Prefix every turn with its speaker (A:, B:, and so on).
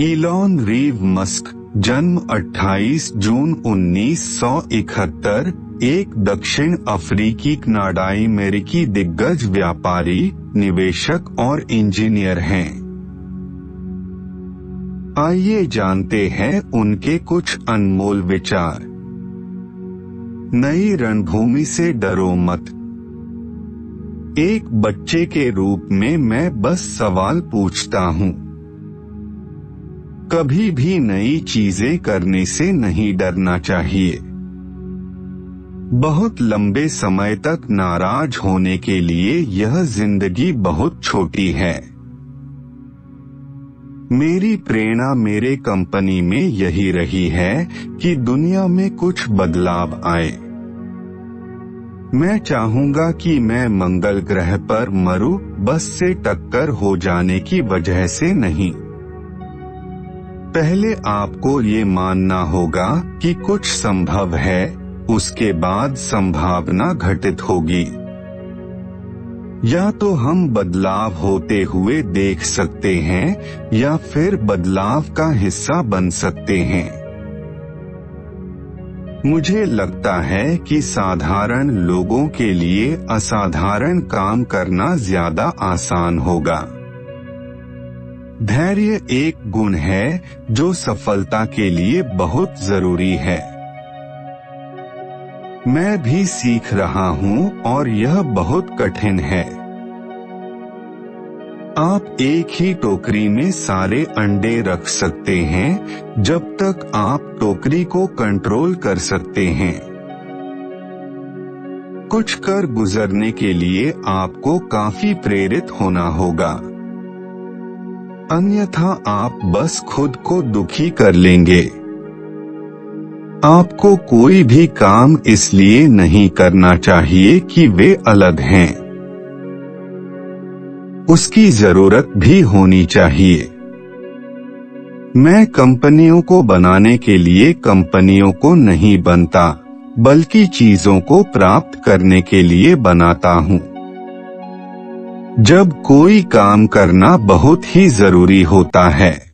A: Elon रीव Musk, जन्म 28 जून 1971 एक दक्षिण अफ्रीकी कनाडाई अमेरिकी दिग्गज व्यापारी, निवेशक और इंजीनियर हैं। आइए जानते हैं उनके कुछ अनमोल विचार। नई रणभूमि से डरो मत। एक बच्चे के रूप में मैं बस सवाल पूछता हूँ। कभी भी नई चीज़ें करने से नहीं डरना चाहिए। बहुत लंबे समय तक नाराज़ होने के लिए यह ज़िंदगी बहुत छोटी है। मेरी प्रेरणा मेरे कंपनी में यही रही है कि दुनिया में कुछ बदलाव आए। मैं चाहूँगा कि मैं मंगल ग्रह पर मरू, बस से टक्कर हो जाने की वजह से नहीं। पहले आपको ये मानना होगा कि कुछ संभव है, उसके बाद संभावना घटित होगी। या तो हम बदलाव होते हुए देख सकते हैं, या फिर बदलाव का हिस्सा बन सकते हैं। मुझे लगता है कि साधारण लोगों के लिए असाधारण काम करना ज़्यादा आसान होगा। धैर्य एक गुण है जो सफलता के लिए बहुत ज़रूरी है। मैं भी सीख रहा हूँ और यह बहुत कठिन है। आप एक ही टोकरी में सारे अंडे रख सकते हैं, जब तक आप टोकरी को कंट्रोल कर सकते हैं। कुछ कर गुजरने के लिए आपको काफ़ी प्रेरित होना होगा। अन्यथा आप बस खुद को दुखी कर लेंगे। आपको कोई भी काम इसलिए नहीं करना चाहिए कि वे अलग हैं। उसकी ज़रूरत भी होनी चाहिए। मैं कंपनियों को बनाने के लिए कंपनियों को नहीं बनता, बल्कि चीज़ों को प्राप्त करने के लिए बनाता हूँ। जब कोई काम करना बहुत ही ज़रूरी होता है।